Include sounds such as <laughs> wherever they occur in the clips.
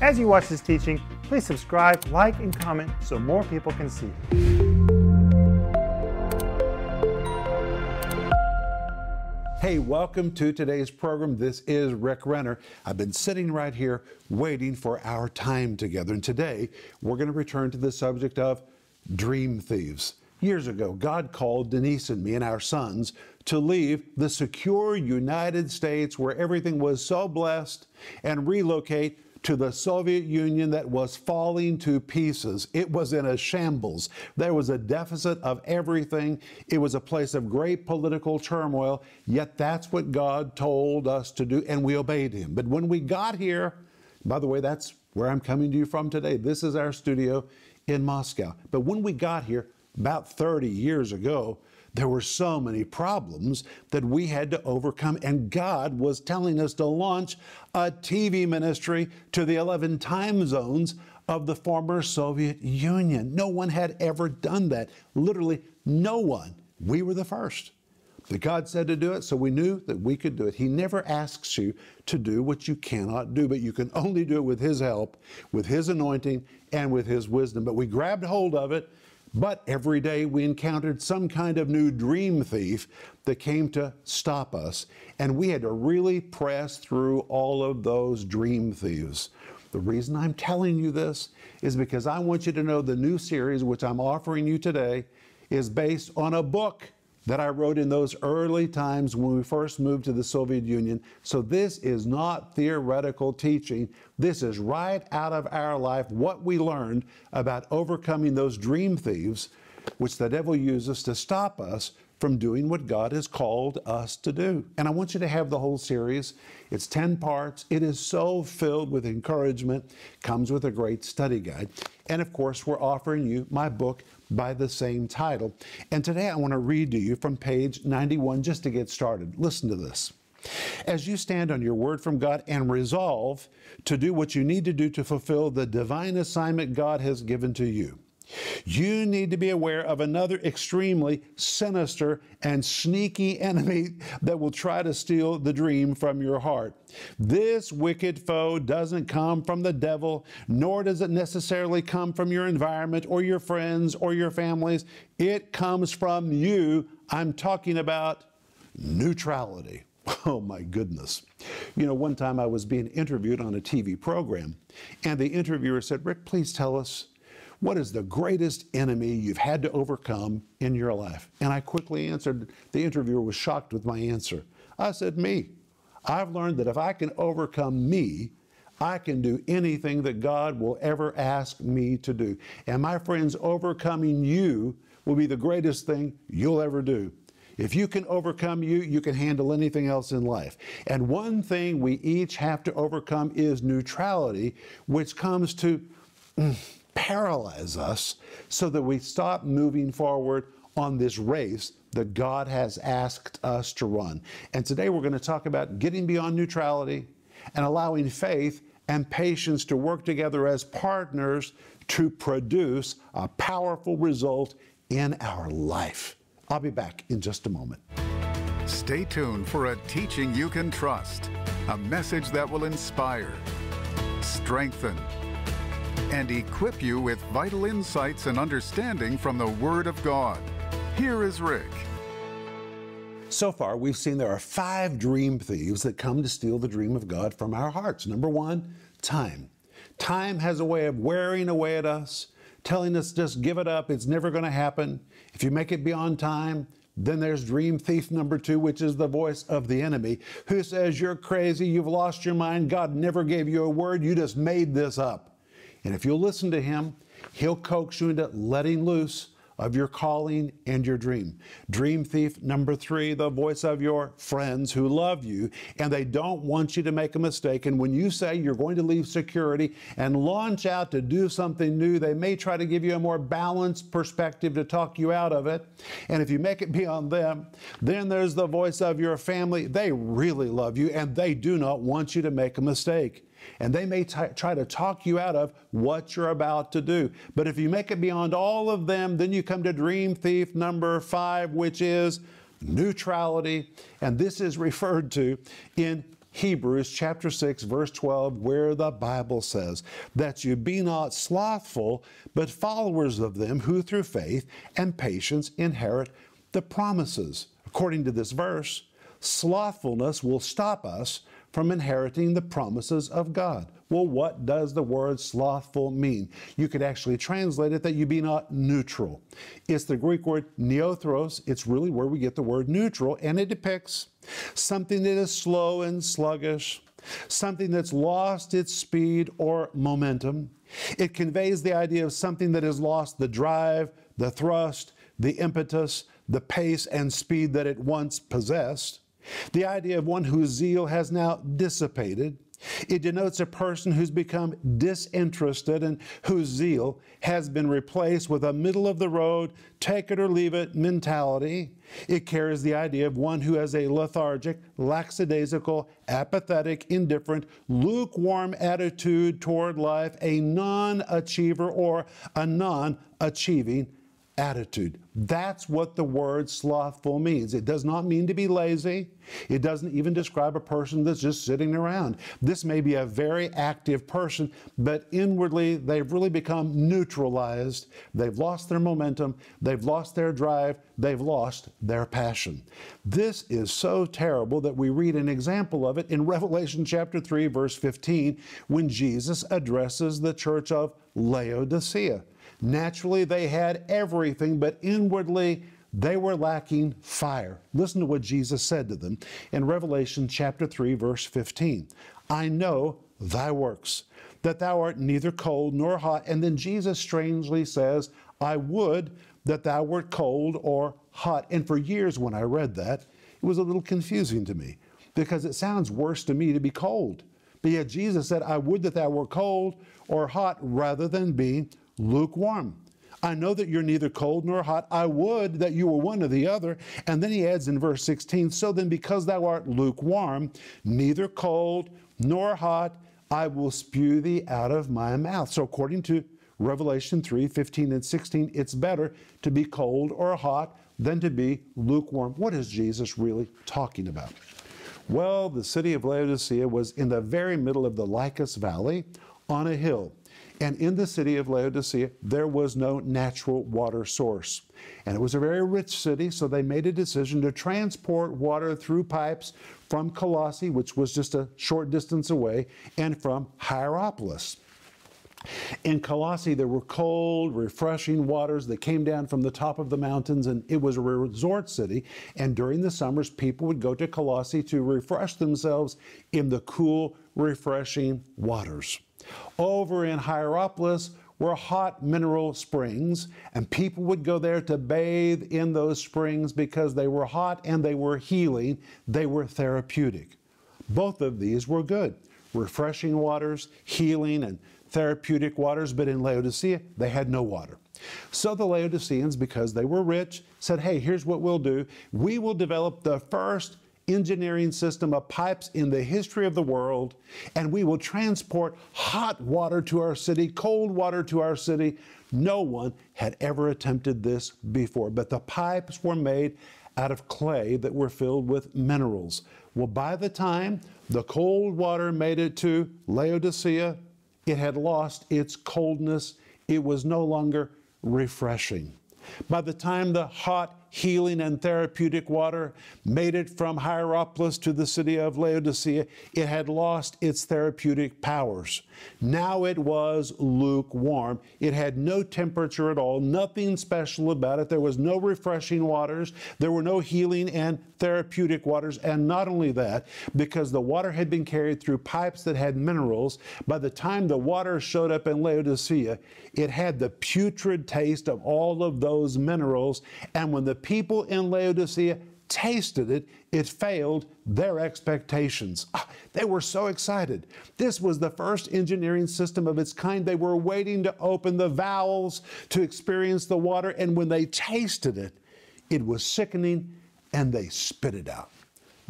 As you watch this teaching, please subscribe, like, and comment so more people can see. Hey, welcome to today's program. This is Rick Renner. I've been sitting right here waiting for our time together. And today we're going to return to the subject of dream thieves. Years ago, God called Denise and me and our sons to leave the secure United States where everything was so blessed and relocate to the Soviet Union that was falling to pieces. It was in a shambles. There was a deficit of everything. It was a place of great political turmoil, yet that's what God told us to do, and we obeyed Him. But when we got here, by the way, that's where I'm coming to you from today. This is our studio in Moscow. But when we got here, about 30 years ago, there were so many problems that we had to overcome. And God was telling us to launch a TV ministry to the 11 time zones of the former Soviet Union. No one had ever done that. Literally, no one. We were the first. But God said to do it, so we knew that we could do it. He never asks you to do what you cannot do, but you can only do it with His help, with His anointing, and with His wisdom. But we grabbed hold of it but every day we encountered some kind of new dream thief that came to stop us, and we had to really press through all of those dream thieves. The reason I'm telling you this is because I want you to know the new series, which I'm offering you today, is based on a book that I wrote in those early times when we first moved to the Soviet Union. So this is not theoretical teaching. This is right out of our life, what we learned about overcoming those dream thieves, which the devil uses to stop us from doing what God has called us to do. And I want you to have the whole series. It's 10 parts. It is so filled with encouragement, comes with a great study guide. And of course, we're offering you my book by the same title. And today I want to read to you from page 91 just to get started. Listen to this. As you stand on your word from God and resolve to do what you need to do to fulfill the divine assignment God has given to you. You need to be aware of another extremely sinister and sneaky <laughs> enemy that will try to steal the dream from your heart. This wicked foe doesn't come from the devil, nor does it necessarily come from your environment or your friends or your families. It comes from you. I'm talking about neutrality. <laughs> Oh my goodness. You know, one time I was being interviewed on a TV program, and the interviewer said, Rick, please tell us what is the greatest enemy you've had to overcome in your life? And I quickly answered. The interviewer was shocked with my answer. I said, Me. I've learned that if I can overcome me, I can do anything that God will ever ask me to do. And my friends, overcoming you will be the greatest thing you'll ever do. If you can overcome you, you can handle anything else in life. And one thing we each have to overcome is neutrality, which comes to. Mm, Paralyze us so that we stop moving forward on this race that God has asked us to run. And today we're going to talk about getting beyond neutrality and allowing faith and patience to work together as partners to produce a powerful result in our life. I'll be back in just a moment. Stay tuned for a teaching you can trust, a message that will inspire, strengthen, and equip you with vital insights and understanding from the Word of God. Here is Rick. So far, we've seen there are five dream thieves that come to steal the dream of God from our hearts. Number one, time. Time has a way of wearing away at us, telling us just give it up, it's never going to happen. If you make it beyond time, then there's dream thief number two, which is the voice of the enemy, who says, You're crazy, you've lost your mind, God never gave you a word, you just made this up. And if you'll listen to him, he'll coax you into letting loose of your calling and your dream. Dream thief number three, the voice of your friends who love you and they don't want you to make a mistake. And when you say you're going to leave security and launch out to do something new, they may try to give you a more balanced perspective to talk you out of it. And if you make it beyond them, then there's the voice of your family. They really love you and they do not want you to make a mistake and they may t- try to talk you out of what you're about to do. But if you make it beyond all of them, then you come to dream thief number five, which is neutrality. And this is referred to in Hebrews chapter 6, verse 12, where the Bible says, That you be not slothful, but followers of them who through faith and patience inherit the promises. According to this verse, slothfulness will stop us from inheriting the promises of God. Well, what does the word slothful mean? You could actually translate it that you be not neutral. It's the Greek word nothros. It's really where we get the word neutral, and it depicts something that is slow and sluggish, something that's lost its speed or momentum. It conveys the idea of something that has lost the drive, the thrust, the impetus, the pace and speed that it once possessed. The idea of one whose zeal has now dissipated. It denotes a person who's become disinterested and whose zeal has been replaced with a middle of the road, take it or leave it mentality. It carries the idea of one who has a lethargic, lackadaisical, apathetic, indifferent, lukewarm attitude toward life, a non achiever or a non achieving attitude. That's what the word slothful means. It does not mean to be lazy. It doesn't even describe a person that's just sitting around. This may be a very active person, but inwardly they've really become neutralized. They've lost their momentum. They've lost their drive. They've lost their passion. This is so terrible that we read an example of it in Revelation chapter 3, verse 15, when Jesus addresses the church of Laodicea. Naturally, they had everything, but inwardly, they were lacking fire. Listen to what Jesus said to them in Revelation chapter 3, verse 15. I know thy works, that thou art neither cold nor hot. And then Jesus strangely says, I would that thou wert cold or hot. And for years, when I read that, it was a little confusing to me because it sounds worse to me to be cold. But yet Jesus said, I would that thou were cold or hot rather than be lukewarm. I know that you're neither cold nor hot. I would that you were one or the other. And then he adds in verse 16, So then, because thou art lukewarm, neither cold nor hot, I will spew thee out of my mouth. So, according to Revelation 3 15 and 16, it's better to be cold or hot than to be lukewarm. What is Jesus really talking about? Well, the city of Laodicea was in the very middle of the Lycus Valley on a hill. And in the city of Laodicea, there was no natural water source. And it was a very rich city, so they made a decision to transport water through pipes from Colossae, which was just a short distance away, and from Hierapolis. In Colossae, there were cold, refreshing waters that came down from the top of the mountains, and it was a resort city. And during the summers, people would go to Colossae to refresh themselves in the cool, refreshing waters. Over in Hierapolis were hot mineral springs, and people would go there to bathe in those springs because they were hot and they were healing, they were therapeutic. Both of these were good refreshing waters, healing, and therapeutic waters, but in Laodicea, they had no water. So the Laodiceans, because they were rich, said, Hey, here's what we'll do. We will develop the first engineering system of pipes in the history of the world, and we will transport hot water to our city, cold water to our city. No one had ever attempted this before, but the pipes were made out of clay that were filled with minerals. Well, by the time the cold water made it to Laodicea, it had lost its coldness. It was no longer refreshing. By the time the hot healing and therapeutic water made it from Hierapolis to the city of Laodicea, it had lost its therapeutic powers. Now it was lukewarm. It had no temperature at all, nothing special about it. There was no refreshing waters, there were no healing and therapeutic waters. And not only that, because the water had been carried through pipes that had minerals, by the time the water showed up in Laodicea, it had the putrid taste of all of those minerals. And when the people in Laodicea tasted it, it failed their expectations. Ah, they were so excited. This was the first engineering system of its kind. They were waiting to open the valves to experience the water, and when they tasted it, it was sickening and they spit it out.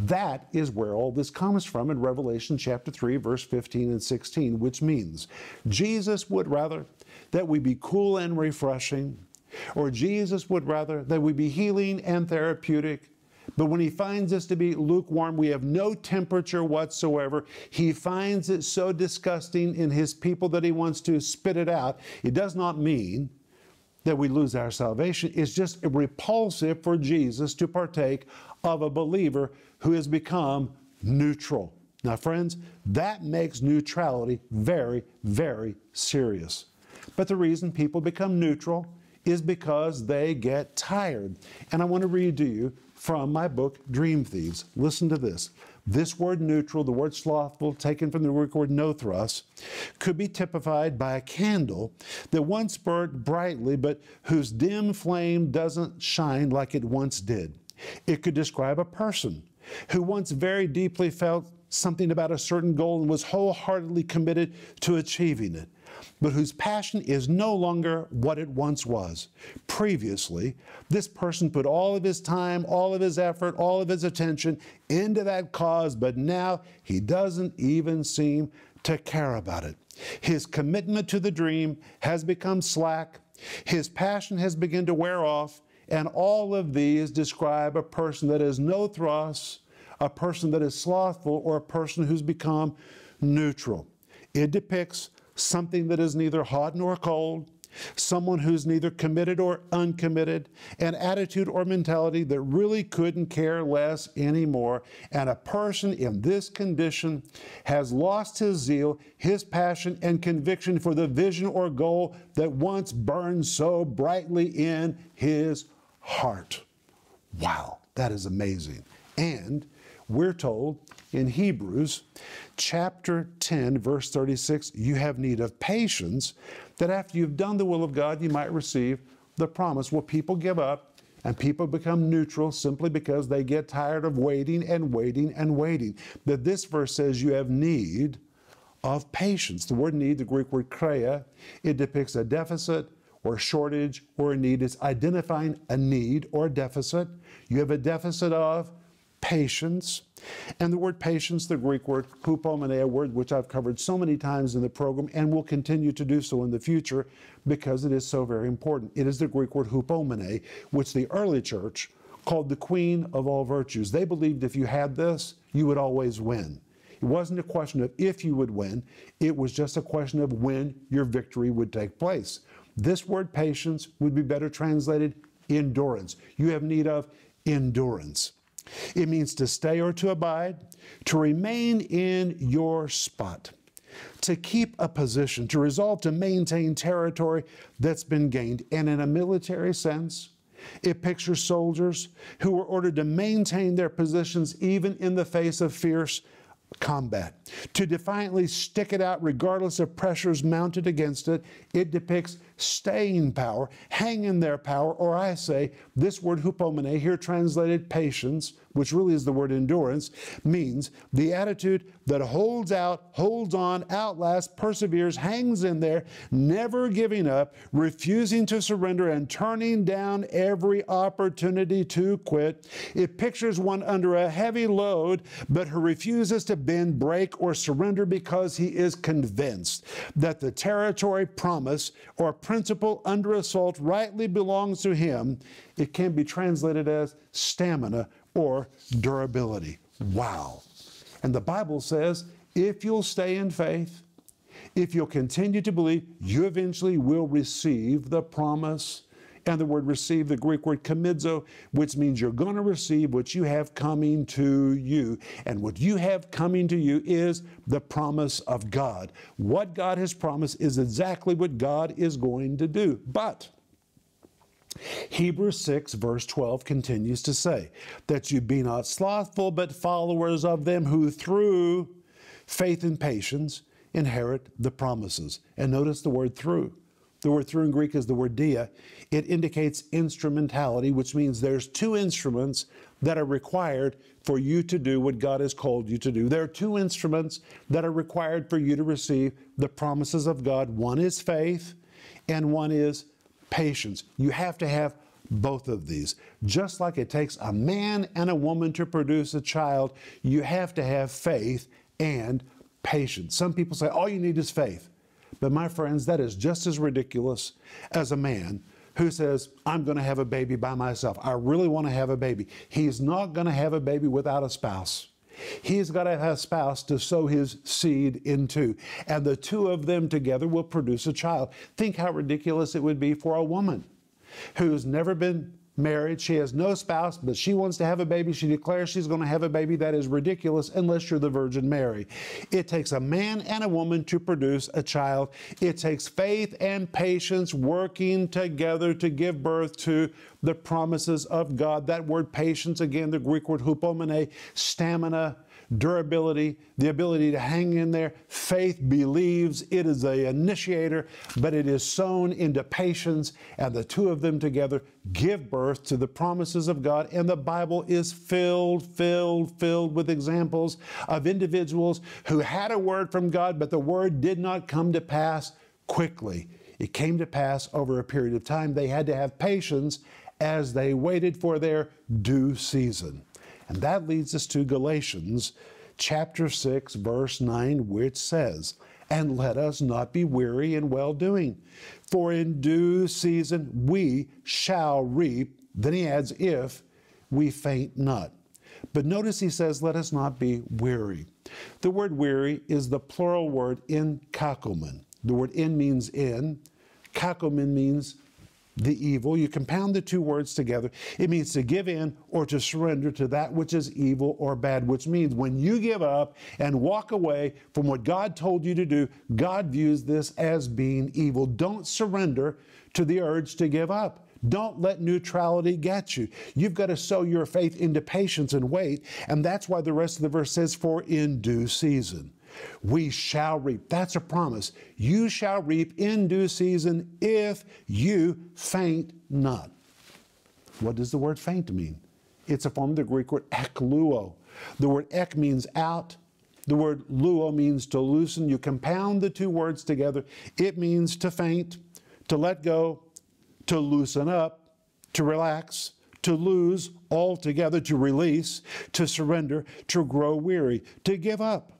That is where all this comes from in Revelation chapter 3, verse 15 and 16, which means Jesus would rather that we be cool and refreshing or Jesus would rather that we be healing and therapeutic But when he finds us to be lukewarm, we have no temperature whatsoever. He finds it so disgusting in his people that he wants to spit it out. It does not mean that we lose our salvation. It's just repulsive for Jesus to partake of a believer who has become neutral. Now, friends, that makes neutrality very, very serious. But the reason people become neutral is because they get tired. And I want to read to you from my book, Dream Thieves. Listen to this. This word neutral, the word slothful, taken from the Greek word nothros, could be typified by a candle that once burned brightly, but whose dim flame doesn't shine like it once did. It could describe a person who once very deeply felt something about a certain goal and was wholeheartedly committed to achieving it but whose passion is no longer what it once was. Previously, this person put all of his time, all of his effort, all of his attention into that cause, but now he doesn't even seem to care about it. His commitment to the dream has become slack, his passion has begun to wear off, and all of these describe a person that is thrust, a person that is slothful, or a person who's become neutral. It depicts something that is neither hot nor cold, someone who's neither committed or uncommitted, an attitude or mentality that really couldn't care less anymore. And a person in this condition has lost his zeal, his passion, and conviction for the vision or goal that once burned so brightly in his heart. Wow, that is amazing. And we're told in Hebrews chapter 10, verse 36, you have need of patience, that after you've done the will of God, you might receive the promise. Well, people give up and people become neutral simply because they get tired of waiting and waiting and waiting. That this verse says you have need of patience. The word need, the Greek word kreia, it depicts a deficit or shortage or a need. It's identifying a need or a deficit. You have a deficit of patience. And the word patience, the Greek word hupomene, a word which I've covered so many times in the program and will continue to do so in the future because it is so very important. It is the Greek word hupomene, which the early church called the queen of all virtues. They believed if you had this, you would always win. It wasn't a question of if you would win, it was just a question of when your victory would take place. This word patience would be better translated endurance. You have need of endurance. It means to stay or to abide, to remain in your spot, to keep a position, to resolve to maintain territory that's been gained. And in a military sense, it pictures soldiers who were ordered to maintain their positions even in the face of fierce combat. To defiantly stick it out regardless of pressures mounted against it, it depicts staying power, hang in there power, or I say, this word hupomene, here translated patience, which really is the word endurance, means the attitude that holds out, holds on, outlasts, perseveres, hangs in there, never giving up, refusing to surrender, and turning down every opportunity to quit. It pictures one under a heavy load, but who refuses to bend, break, or surrender because he is convinced that the territory promise or principle under assault rightly belongs to him. It can be translated as stamina or durability. Wow. And the Bible says if you'll stay in faith, if you'll continue to believe, you eventually will receive the promise. And the word receive, the Greek word komidzo, which means you're going to receive what you have coming to you. And what you have coming to you is the promise of God. What God has promised is exactly what God is going to do. But Hebrews 6, verse 12 continues to say, That you be not slothful, but followers of them who through faith and patience inherit the promises. And notice the word through. The word through in Greek is the word dia. It indicates instrumentality, which means there's two instruments that are required for you to do what God has called you to do. There are two instruments that are required for you to receive the promises of God. One is faith, and one is patience. You have to have both of these. Just like it takes a man and a woman to produce a child, you have to have faith and patience. Some people say all you need is faith. But my friends, that is just as ridiculous as a man who says, I'm going to have a baby by myself. I really want to have a baby. He's not going to have a baby without a spouse. He's got to have a spouse to sow his seed into, and the two of them together will produce a child. Think how ridiculous it would be for a woman who's never been married. She has no spouse, but she wants to have a baby. She declares she's going to have a baby. That is ridiculous unless you're the Virgin Mary. It takes a man and a woman to produce a child. It takes faith and patience working together to give birth to the promises of God. That word patience, again, the Greek word hupomene, stamina durability, the ability to hang in there. Faith believes it is the initiator, but it is sown into patience, and the two of them together give birth to the promises of God. And the Bible is filled, filled, filled with examples of individuals who had a word from God, but the word did not come to pass quickly. It came to pass over a period of time. They had to have patience as they waited for their due season. And that leads us to Galatians chapter 6, verse 9, which says, And let us not be weary in well doing, for in due season we shall reap. Then he adds, If we faint not. But notice he says, Let us not be weary. The word weary is the plural word in kakomen. The word in means in, kakomen means the evil. You compound the two words together. It means to give in or to surrender to that which is evil or bad, which means when you give up and walk away from what God told you to do, God views this as being evil. Don't surrender to the urge to give up. Don't let neutrality get you. You've got to sow your faith into patience and wait. And that's why the rest of the verse says, For in due season we shall reap. That's a promise. You shall reap in due season if you faint not. What does the word faint mean? It's a form of the Greek word ekluo. The word ek means out. The word luo means to loosen. You compound the two words together. It means to faint, to let go, to loosen up, to relax, to lose altogether, to release, to surrender, to grow weary, to give up.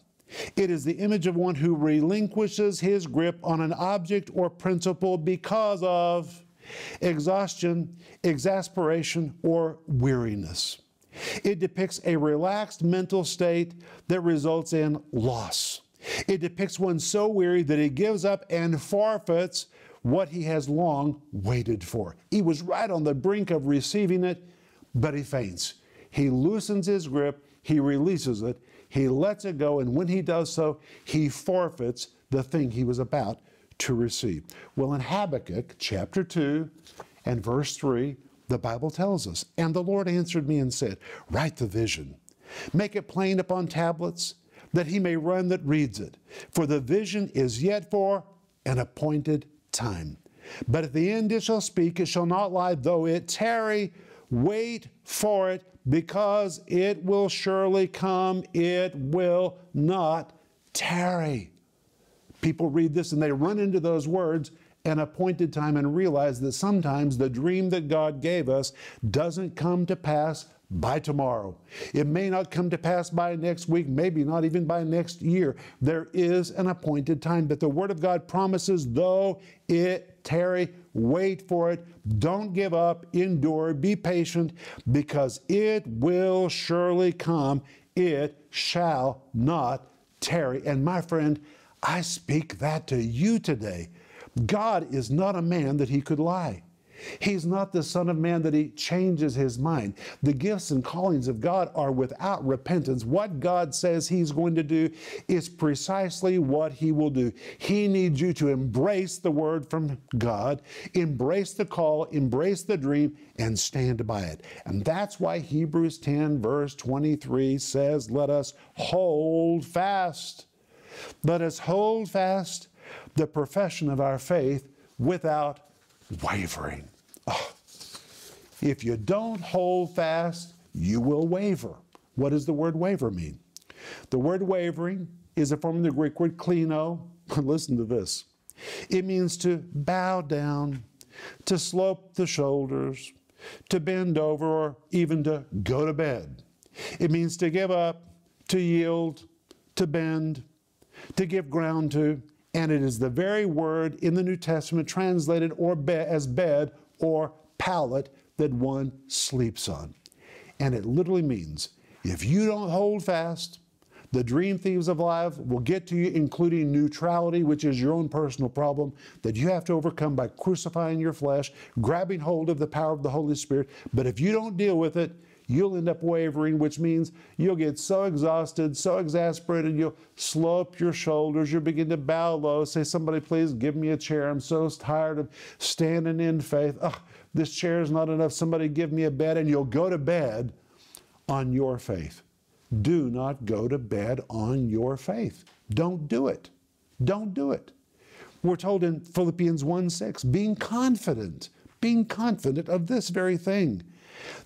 It is the image of one who relinquishes his grip on an object or principle because of exhaustion, exasperation, or weariness. It depicts a relaxed mental state that results in loss. It depicts one so weary that he gives up and forfeits what he has long waited for. He was right on the brink of receiving it, but he faints. He loosens his grip, he releases it, he lets it go, and when he does so, he forfeits the thing he was about to receive. Well, in Habakkuk chapter 2 and verse 3, the Bible tells us, And the Lord answered me and said, Write the vision, make it plain upon tablets, that he may run that reads it. For the vision is yet for an appointed time. But at the end it shall speak, it shall not lie, though it tarry, wait for it, because it will surely come, it will not tarry. People read this and they run into those words an appointed time and realize that sometimes the dream that God gave us doesn't come to pass by tomorrow. It may not come to pass by next week, maybe not even by next year. There is an appointed time, but the Word of God promises, though it tarry, wait for it, don't give up, endure, be patient, because it will surely come. It shall not tarry. And my friend, I speak that to you today. God is not a man that he could lie. He's not the Son of Man that he changes his mind. The gifts and callings of God are without repentance. What God says he's going to do is precisely what he will do. He needs you to embrace the word from God, embrace the call, embrace the dream, and stand by it. And that's why Hebrews 10, verse 23 says, Let us hold fast. Let us hold fast the profession of our faith without wavering. Oh, if you don't hold fast, you will waver. What does the word waver mean? The word wavering is a form of the Greek word klino. <laughs> Listen to this. It means to bow down, to slope the shoulders, to bend over, or even to go to bed. It means to give up, to yield, to bend, to give ground to, and it is the very word in the New Testament translated or be, as bed or pallet that one sleeps on. And it literally means if you don't hold fast, the dream thieves of life will get to you, including neutrality, which is your own personal problem that you have to overcome by crucifying your flesh, grabbing hold of the power of the Holy Spirit. But if you don't deal with it, you'll end up wavering, which means you'll get so exhausted, so exasperated, you'll slope your shoulders, you'll begin to bow low, say, Somebody, please give me a chair. I'm so tired of standing in faith. Ugh, this chair is not enough. Somebody give me a bed. And you'll go to bed on your faith. Do not go to bed on your faith. Don't do it. Don't do it. We're told in Philippians 1 6, being confident, being confident of this very thing,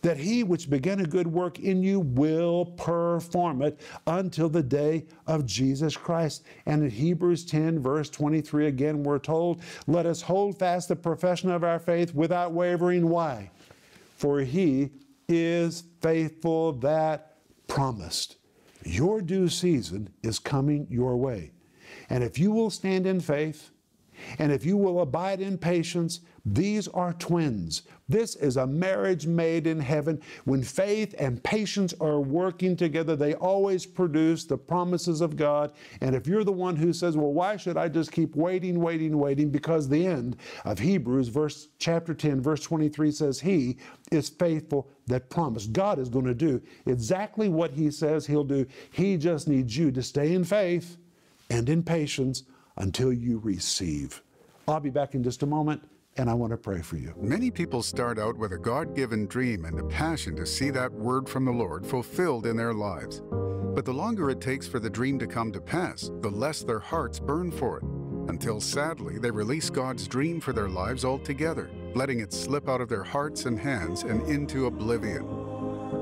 that he which began a good work in you will perform it until the day of Jesus Christ. And in Hebrews 10, verse 23, again, we're told, let us hold fast the profession of our faith without wavering. Why? For he is faithful that promised. Your due season is coming your way. And if you will stand in faith, and if you will abide in patience, these are twins. This is a marriage made in heaven. When faith and patience are working together, they always produce the promises of God. And if you're the one who says, Well, why should I just keep waiting, waiting, waiting? Because the end of Hebrews, verse chapter 10, verse 23 says, He is faithful that promised. God is going to do exactly what He says He'll do. He just needs you to stay in faith and in patience until you receive. I'll be back in just a moment and I want to pray for you. Many people start out with a God given dream and a passion to see that word from the Lord fulfilled in their lives. But the longer it takes for the dream to come to pass, the less their hearts burn for it, until sadly they release God's dream for their lives altogether, letting it slip out of their hearts and hands and into oblivion.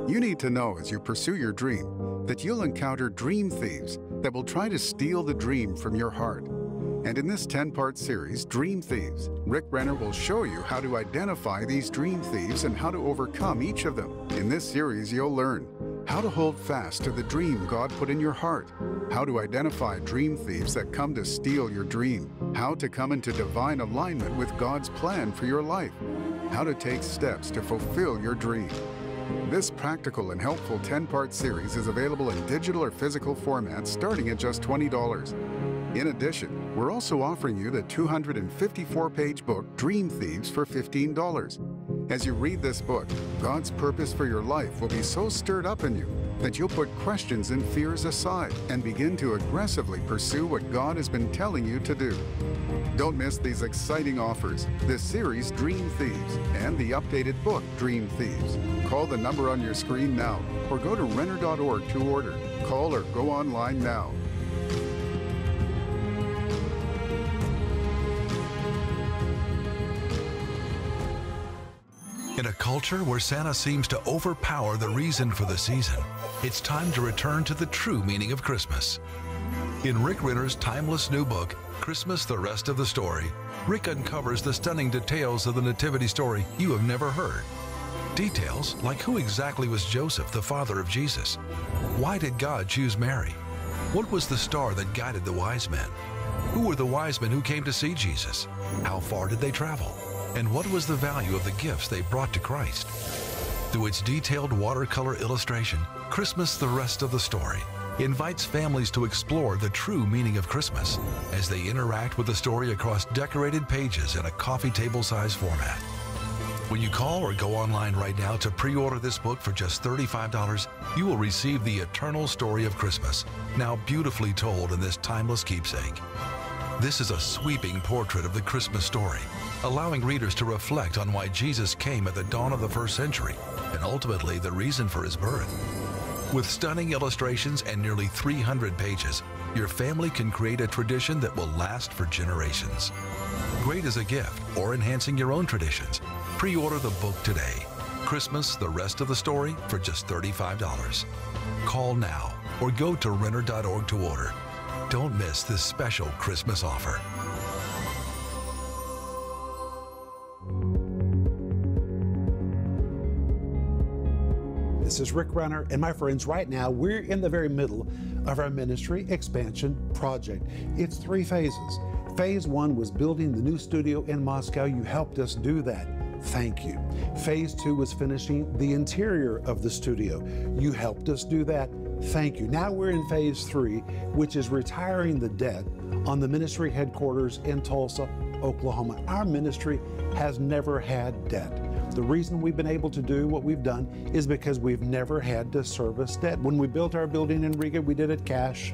You need to know as you pursue your dream that you'll encounter dream thieves that will try to steal the dream from your heart. And in this 10 part series, Dream Thieves, Rick Renner will show you how to identify these dream thieves and how to overcome each of them. In this series, you'll learn how to hold fast to the dream God put in your heart, how to identify dream thieves that come to steal your dream, how to come into divine alignment with God's plan for your life, how to take steps to fulfill your dream. This practical and helpful 10 part series is available in digital or physical formats starting at just $20. In addition, we're also offering you the 254 page book Dream Thieves for $15. As you read this book, God's purpose for your life will be so stirred up in you that you'll put questions and fears aside and begin to aggressively pursue what God has been telling you to do. Don't miss these exciting offers, this series Dream Thieves, and the updated book Dream Thieves. Call the number on your screen now or go to Renner.org to order. Call or go online now. In a culture where Santa seems to overpower the reason for the season, it's time to return to the true meaning of Christmas. In Rick Renner's timeless new book, Christmas the Rest of the Story, Rick uncovers the stunning details of the Nativity story you have never heard. Details like who exactly was Joseph, the father of Jesus? Why did God choose Mary? What was the star that guided the wise men? Who were the wise men who came to see Jesus? How far did they travel? And what was the value of the gifts they brought to Christ? Through its detailed watercolor illustration, Christmas the Rest of the Story invites families to explore the true meaning of Christmas as they interact with the story across decorated pages in a coffee table size format. When you call or go online right now to pre order this book for just $35, you will receive the eternal story of Christmas, now beautifully told in this timeless keepsake. This is a sweeping portrait of the Christmas story, allowing readers to reflect on why Jesus came at the dawn of the first century and ultimately the reason for his birth. With stunning illustrations and nearly 300 pages, your family can create a tradition that will last for generations. Great as a gift or enhancing your own traditions, pre order the book today. Christmas, the rest of the story for just $35. Call now or go to Renner.org to order. Don't miss this special Christmas offer. Is Rick Renner, and my friends, right now we're in the very middle of our ministry expansion project. It's three phases. Phase one was building the new studio in Moscow. You helped us do that. Thank you. Phase two was finishing the interior of the studio. You helped us do that. Thank you. Now we're in phase three, which is retiring the debt on the ministry headquarters in Tulsa, Oklahoma. Our ministry has never had debt. The reason we've been able to do what we've done is because we've never had to service debt. When we built our building in Riga, we did it cash.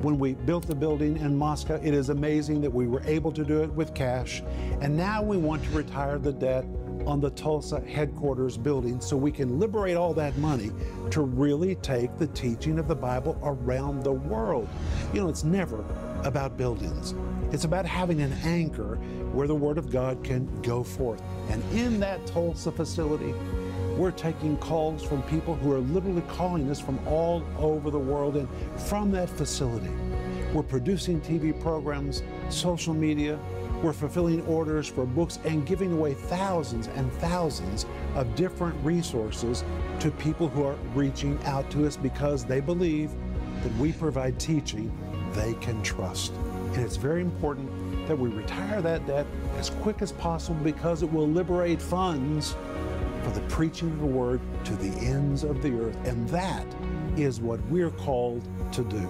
When we built the building in Moscow, it is amazing that we were able to do it with cash. And now we want to retire the debt on the Tulsa headquarters building so we can liberate all that money to really take the teaching of the Bible around the world. You know, it's never about buildings. It's about having an anchor where the Word of God can go forth. And in that Tulsa facility, we're taking calls from people who are literally calling us from all over the world. And from that facility, we're producing TV programs, social media, we're fulfilling orders for books and giving away thousands and thousands of different resources to people who are reaching out to us because they believe that we provide teaching they can trust. And it's very important that we retire that debt as quick as possible because it will liberate funds for the preaching of the word to the ends of the earth. And that is what we're called to do.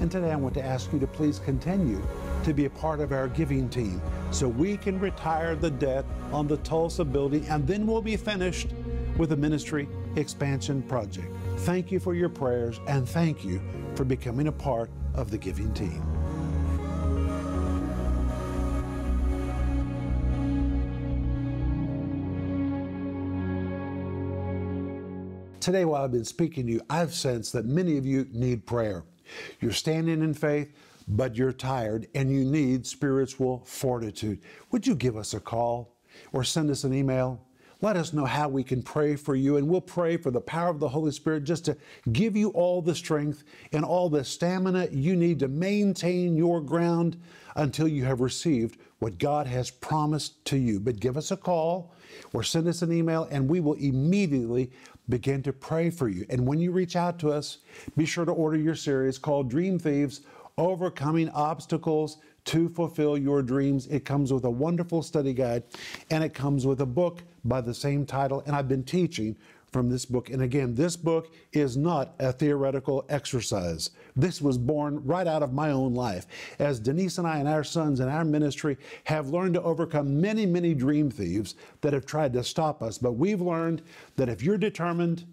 And today I want to ask you to please continue to be a part of our giving team so we can retire the debt on the Tulsa building and then we'll be finished with the ministry expansion project. Thank you for your prayers and thank you for becoming a part of the giving team. Today, while I've been speaking to you, I've sensed that many of you need prayer. You're standing in faith, but you're tired and you need spiritual fortitude. Would you give us a call or send us an email? Let us know how we can pray for you, and we'll pray for the power of the Holy Spirit just to give you all the strength and all the stamina you need to maintain your ground until you have received what God has promised to you. But give us a call or send us an email, and we will immediately begin to pray for you. And when you reach out to us, be sure to order your series called Dream Thieves Overcoming Obstacles to Fulfill Your Dreams. It comes with a wonderful study guide and it comes with a book by the same title. And I've been teaching from this book. And again, this book is not a theoretical exercise. This was born right out of my own life. As Denise and I and our sons and our ministry have learned to overcome many, many dream thieves that have tried to stop us. But we've learned that if you're determined,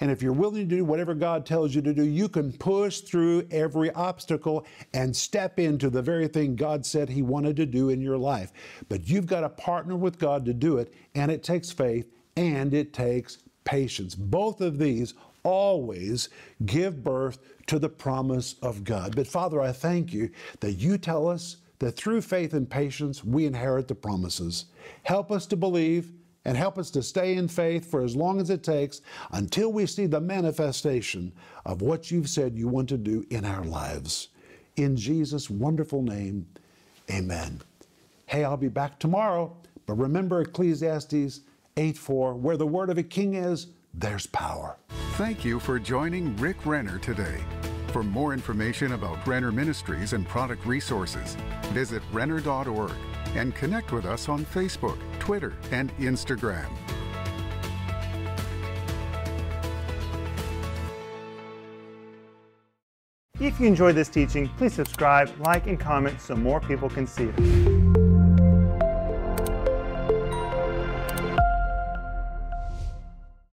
and if you're willing to do whatever God tells you to do, you can push through every obstacle and step into the very thing God said He wanted to do in your life. But you've got to partner with God to do it, and it takes faith and it takes patience. Both of these always give birth to the promise of God. But Father, I thank you that you tell us that through faith and patience we inherit the promises. Help us to believe and help us to stay in faith for as long as it takes until we see the manifestation of what you've said you want to do in our lives. In Jesus' wonderful name, amen. Hey, I'll be back tomorrow, but remember Ecclesiastes 8 4, where the word of a king is, there's power. Thank you for joining Rick Renner today. For more information about Renner Ministries and product resources, visit renner.org and connect with us on Facebook, Twitter, and Instagram. If you enjoyed this teaching, please subscribe, like, and comment so more people can see it.